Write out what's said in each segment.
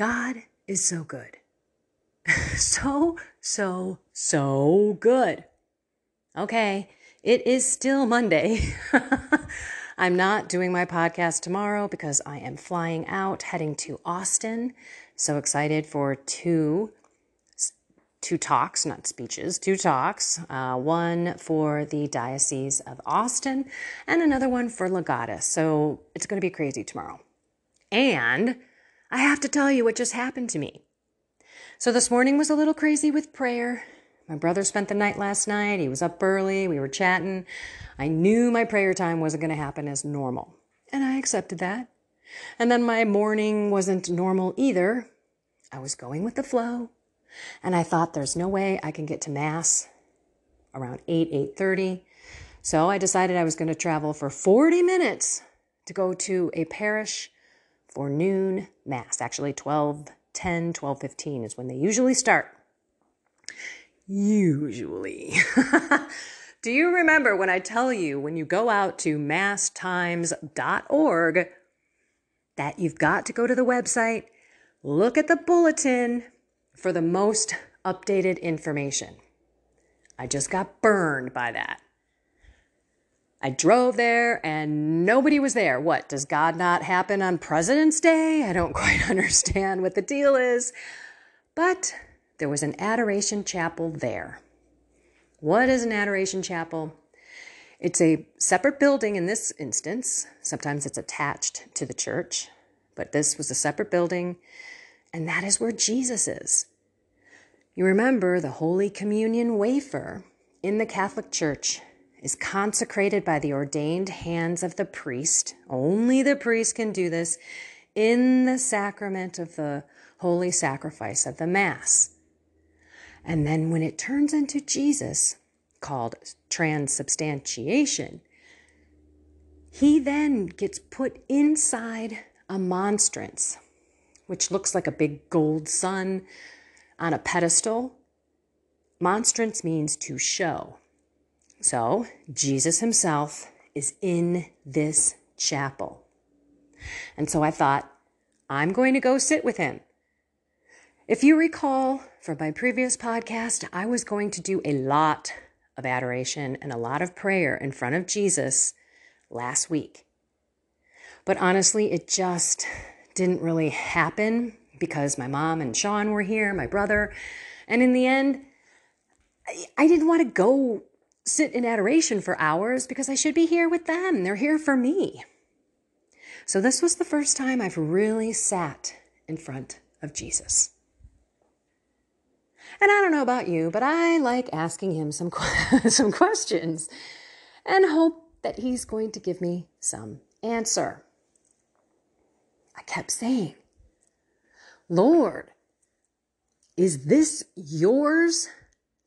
God is so good. so, so, so good. Okay, it is still Monday. I'm not doing my podcast tomorrow because I am flying out, heading to Austin. So excited for two two talks, not speeches, two talks. Uh, one for the Diocese of Austin and another one for Legatus. So it's going to be crazy tomorrow. And I have to tell you what just happened to me. So this morning was a little crazy with prayer. My brother spent the night last night. He was up early. We were chatting. I knew my prayer time wasn't going to happen as normal. And I accepted that. And then my morning wasn't normal either. I was going with the flow. And I thought there's no way I can get to mass around 8 8:30. So I decided I was going to travel for 40 minutes to go to a parish for noon mass. Actually 12 10 12 15 is when they usually start. Usually. Do you remember when I tell you when you go out to masstimes.org that you've got to go to the website, look at the bulletin, for the most updated information. I just got burned by that. I drove there and nobody was there. What, does God not happen on President's Day? I don't quite understand what the deal is. But there was an adoration chapel there. What is an adoration chapel? It's a separate building in this instance. Sometimes it's attached to the church, but this was a separate building, and that is where Jesus is. You remember the Holy Communion wafer in the Catholic Church is consecrated by the ordained hands of the priest. Only the priest can do this in the sacrament of the holy sacrifice of the Mass. And then when it turns into Jesus, called transubstantiation, he then gets put inside a monstrance, which looks like a big gold sun on a pedestal. Monstrance means to show. So Jesus himself is in this chapel. And so I thought, I'm going to go sit with him. If you recall from my previous podcast, I was going to do a lot of adoration and a lot of prayer in front of Jesus last week. But honestly, it just didn't really happen because my mom and Sean were here, my brother. And in the end, I didn't want to go sit in adoration for hours because I should be here with them. They're here for me. So this was the first time I've really sat in front of Jesus. And I don't know about you, but I like asking him some some questions and hope that he's going to give me some answer. I kept saying, Lord, is this yours?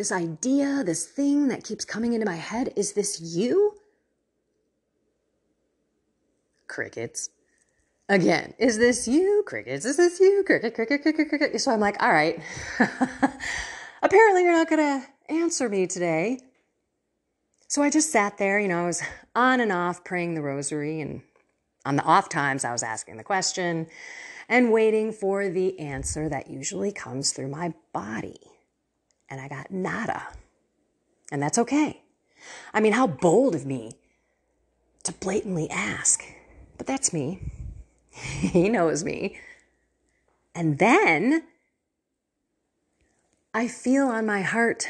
This idea, this thing that keeps coming into my head, is this you? Crickets. Again, is this you? Crickets. Is this you? Cricket, cricket, cricket, cricket. So I'm like, all right. Apparently, you're not going to answer me today. So I just sat there, you know, I was on and off praying the rosary. And on the off times, I was asking the question and waiting for the answer that usually comes through my body. And I got nada. And that's okay. I mean, how bold of me to blatantly ask. But that's me. he knows me. And then I feel on my heart,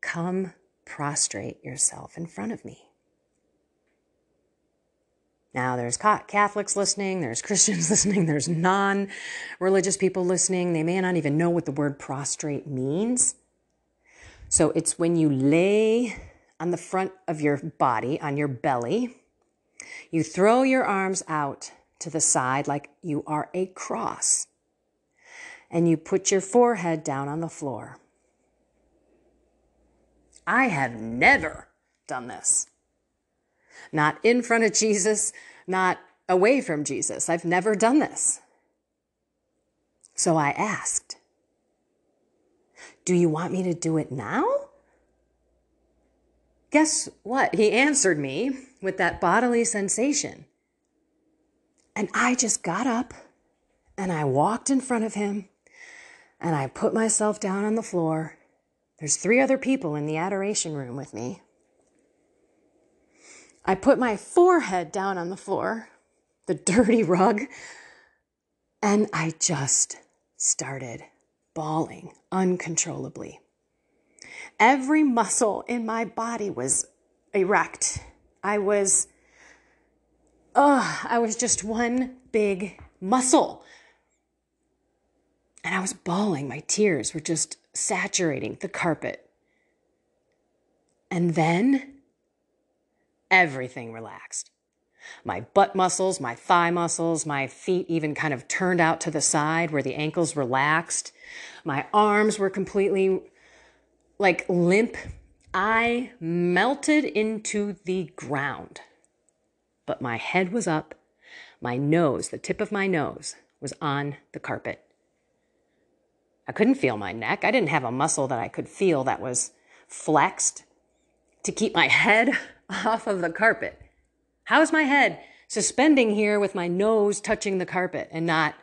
come prostrate yourself in front of me. Now, there's Catholics listening, there's Christians listening, there's non religious people listening. They may not even know what the word prostrate means. So it's when you lay on the front of your body, on your belly, you throw your arms out to the side like you are a cross, and you put your forehead down on the floor. I have never done this not in front of Jesus, not away from Jesus. I've never done this. So I asked, Do you want me to do it now? Guess what? He answered me with that bodily sensation. And I just got up and I walked in front of him and I put myself down on the floor. There's three other people in the adoration room with me. I put my forehead down on the floor, the dirty rug, and I just started bawling uncontrollably. Every muscle in my body was erect. I was, oh, I was just one big muscle. And I was bawling. My tears were just saturating the carpet. And then everything relaxed. My butt muscles, my thigh muscles, my feet even kind of turned out to the side where the ankles relaxed. My arms were completely like limp. I melted into the ground. But my head was up. My nose, the tip of my nose, was on the carpet. I couldn't feel my neck. I didn't have a muscle that I could feel that was flexed to keep my head off of the carpet. How's my head suspending here with my nose touching the carpet and not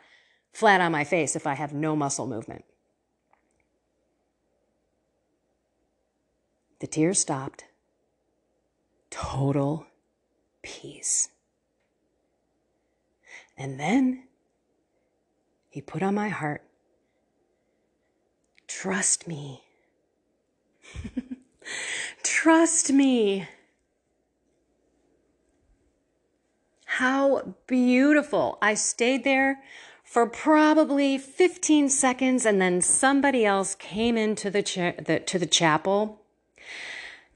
flat on my face if I have no muscle movement? The tears stopped. Total peace. And then he put on my heart Trust me. Trust me. How beautiful. I stayed there for probably 15 seconds and then somebody else came into the, cha- the, to the chapel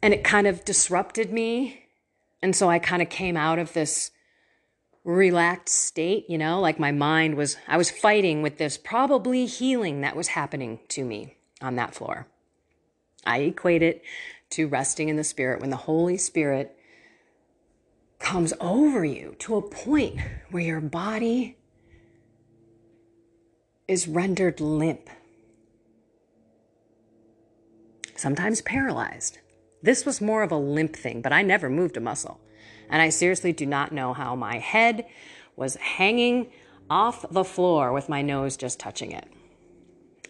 and it kind of disrupted me. And so I kind of came out of this relaxed state, you know, like my mind was, I was fighting with this probably healing that was happening to me on that floor. I equate it to resting in the Spirit when the Holy Spirit comes over you to a point where your body is rendered limp, sometimes paralyzed. This was more of a limp thing, but I never moved a muscle. And I seriously do not know how my head was hanging off the floor with my nose just touching it.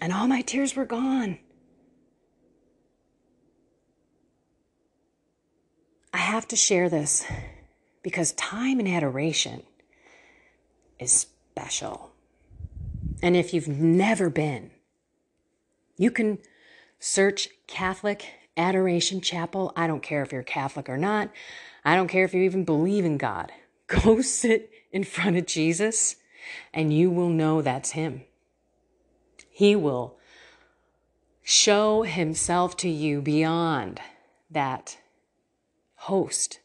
And all my tears were gone. I have to share this because time in adoration is special. And if you've never been, you can search Catholic Adoration Chapel. I don't care if you're Catholic or not. I don't care if you even believe in God. Go sit in front of Jesus and you will know that's Him. He will show Himself to you beyond that host.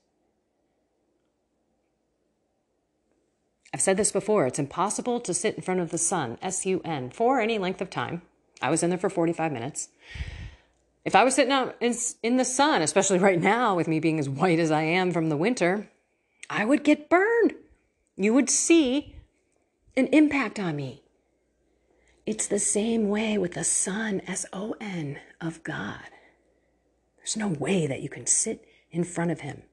I've said this before it's impossible to sit in front of the sun, S U N, for any length of time. I was in there for 45 minutes. If I was sitting out in, in the sun, especially right now with me being as white as I am from the winter, I would get burned. You would see an impact on me. It's the same way with the Son, S O N, of God. There's no way that you can sit in front of Him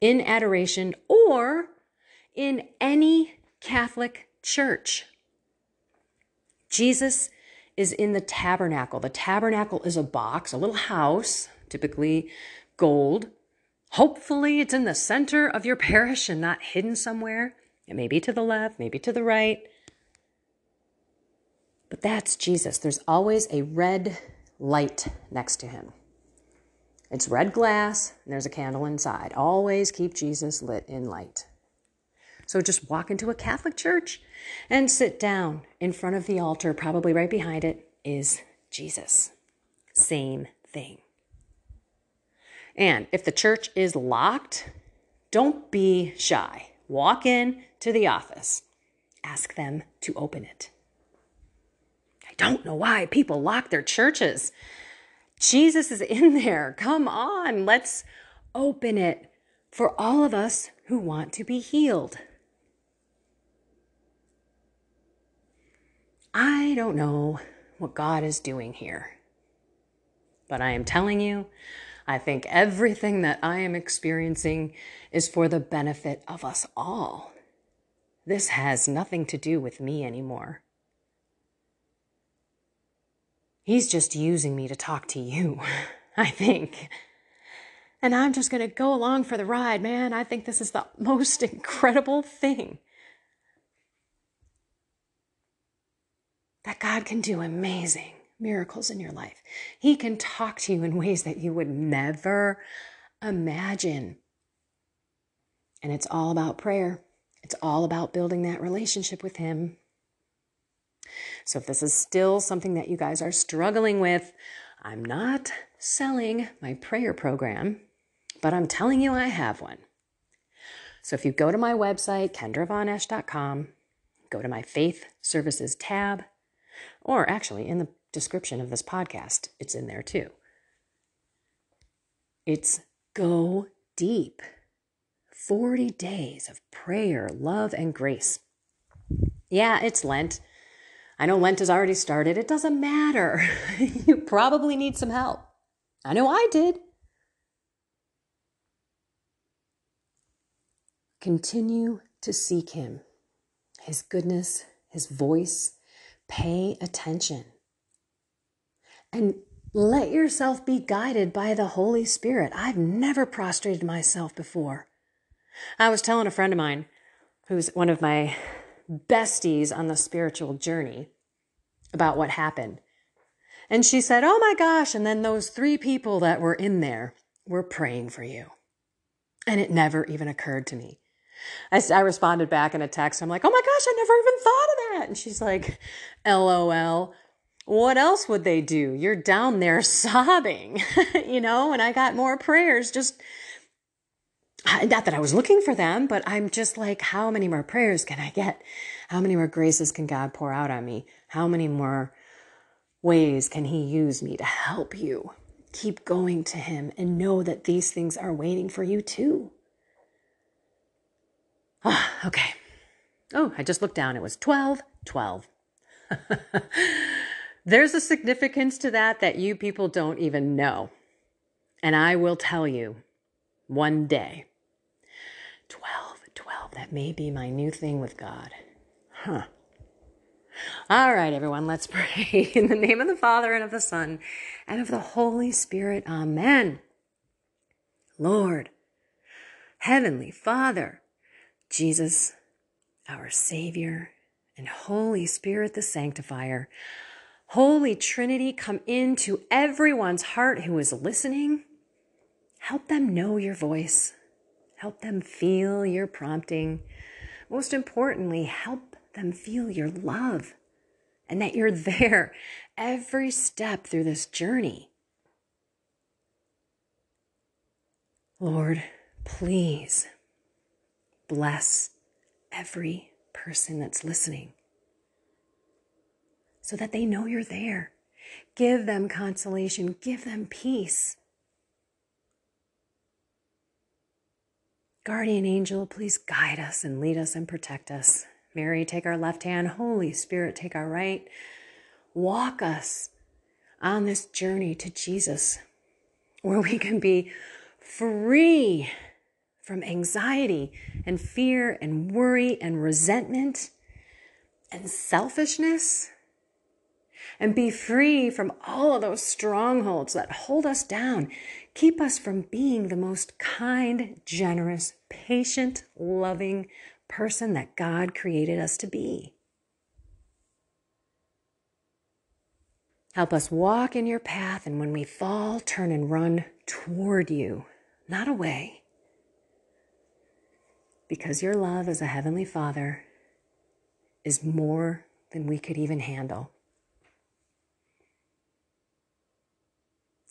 in adoration or in any Catholic church. Jesus is in the tabernacle. The tabernacle is a box, a little house, typically gold. Hopefully, it's in the center of your parish and not hidden somewhere. It may be to the left, maybe to the right. But that's Jesus. There's always a red light next to him. It's red glass, and there's a candle inside. Always keep Jesus lit in light. So just walk into a Catholic church and sit down in front of the altar, probably right behind it is Jesus. Same thing. And if the church is locked, don't be shy. Walk in to the office. Ask them to open it. I don't know why people lock their churches. Jesus is in there. Come on, let's open it for all of us who want to be healed. I don't know what God is doing here. But I am telling you, I think everything that I am experiencing is for the benefit of us all. This has nothing to do with me anymore. He's just using me to talk to you, I think. And I'm just going to go along for the ride, man. I think this is the most incredible thing. That God can do amazing miracles in your life. He can talk to you in ways that you would never imagine. And it's all about prayer. It's all about building that relationship with Him. So if this is still something that you guys are struggling with, I'm not selling my prayer program, but I'm telling you I have one. So if you go to my website, kendravonesh.com, go to my faith services tab, or actually in the description of this podcast, it's in there too. It's go deep. 40 days of prayer, love, and grace. Yeah, it's Lent. I know Lent has already started. It doesn't matter. you probably need some help. I know I did. Continue to seek Him, His goodness, His voice. Pay attention. And let yourself be guided by the Holy Spirit. I've never prostrated myself before. I was telling a friend of mine who's one of my besties on the spiritual journey about what happened. And she said, Oh my gosh. And then those three people that were in there were praying for you. And it never even occurred to me. I, I responded back in a text. I'm like, Oh my gosh, I never even thought of that. And she's like, LOL. What else would they do? You're down there sobbing, you know, and I got more prayers just not that I was looking for them, but I'm just like, how many more prayers can I get? How many more graces can God pour out on me? How many more ways can He use me to help you? Keep going to Him and know that these things are waiting for you too. Okay. Oh, I just looked down. It was 12, 12. There's a significance to that that you people don't even know. And I will tell you one day. 12, 12. That may be my new thing with God. Huh. All right, everyone, let's pray. In the name of the Father and of the Son and of the Holy Spirit. Amen. Lord, Heavenly Father, Jesus, our Savior, and Holy Spirit, the Sanctifier. Holy Trinity, come into everyone's heart who is listening. Help them know your voice. Help them feel your prompting. Most importantly, help them feel your love and that you're there every step through this journey. Lord, please bless every person that's listening so that they know you're there. Give them consolation, give them peace. Guardian angel, please guide us and lead us and protect us. Mary, take our left hand. Holy Spirit, take our right. Walk us on this journey to Jesus, where we can be free from anxiety and fear and worry and resentment and selfishness and be free from all of those strongholds that hold us down keep us from being the most kind, generous, patient, loving person that God created us to be. Help us walk in your path, and when we fall, turn and run toward you, not away. Because your love as a Heavenly Father is more than we could even handle.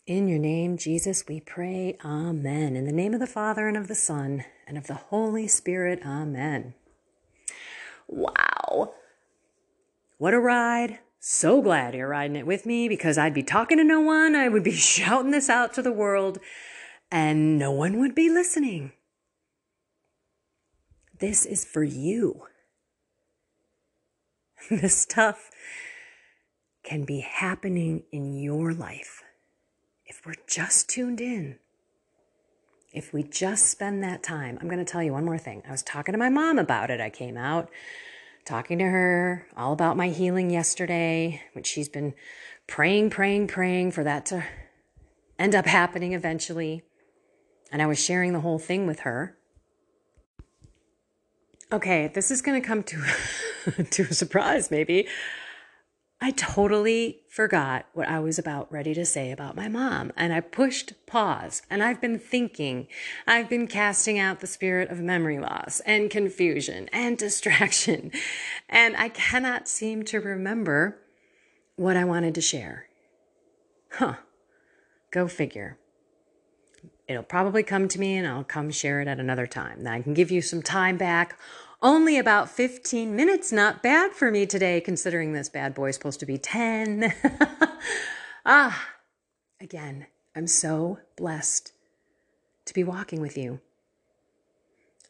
In your name, Jesus, we pray. Amen. In the name of the Father and of the Son and of the Holy Spirit. Amen. Wow. What a ride. So glad you're riding it with me because I'd be talking to no one. I would be shouting this out to the world and no one would be listening. This is for you. This stuff can be happening in your life if we're just tuned in if we just spend that time, I'm going to tell you one more thing. I was talking to my mom about it. I came out talking to her all about my healing yesterday, which she's been praying, praying, praying for that to end up happening eventually. And I was sharing the whole thing with her. Okay, this is going to come to to a surprise maybe. I totally forgot what I was about ready to say about my mom. And I pushed pause and I've been thinking. I've been casting out the spirit of memory loss and confusion and distraction. And I cannot seem to remember what I wanted to share. Huh. Go figure. It'll probably come to me and I'll come share it at another time. Then I can give you some time back only about 15 minutes, not bad for me today, considering this bad boy is supposed to be 10. ah, again, I'm so blessed to be walking with you.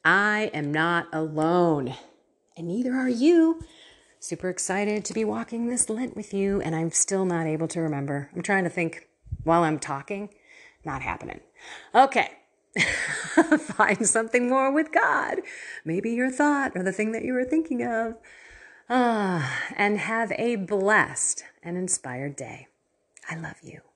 I am not alone, and neither are you. Super excited to be walking this Lent with you, and I'm still not able to remember. I'm trying to think while I'm talking, not happening. Okay. Find something more with God. Maybe your thought or the thing that you were thinking of. Ah, and have a blessed and inspired day. I love you.